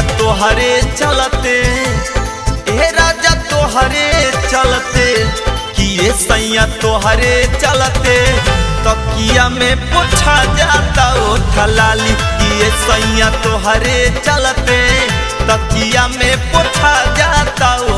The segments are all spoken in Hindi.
तोहरे चलते हे राजा तोहरे चलते, किए सैया तोहरे चलते। तकिया में पूछा जाता, ओ ठलाली, किए सैया तोहरे चलते। तकिया में पूछा जाता, ओ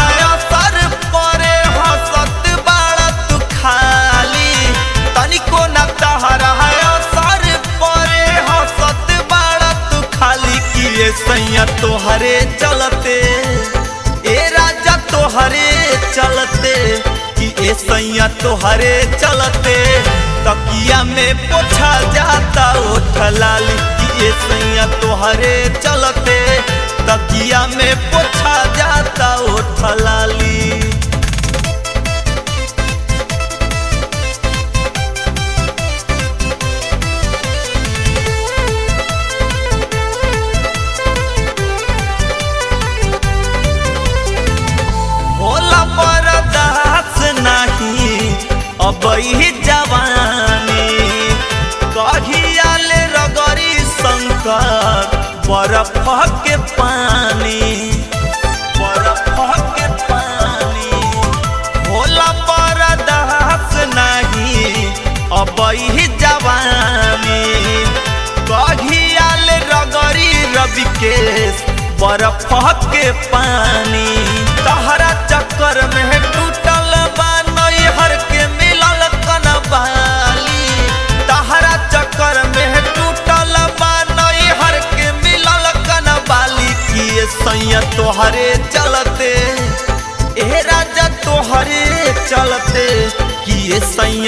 सैया तोहरे चलते। ए राजा तोहरे चलते, कि ए सैया तोहरे चलते। तकिया में पोछा जाता ओ ठलाली, कि ए सैया तोहरे चलते। तकिया में अब ही जवानी। कहिया ले रगरी शंकर बर्फ़ के पानी। बर्फ़ के पानी। बरदास नहीं अब जवानी। कहिया ले रगरी के पानी। तहरा चक्कर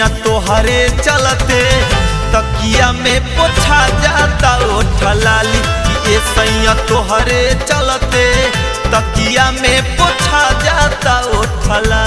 दुनिया तोहरे चलते। तकिया में पोछा जाता ओठलाली ये सैया तोहरे चलते। तकिया में पोछा जाता ओठला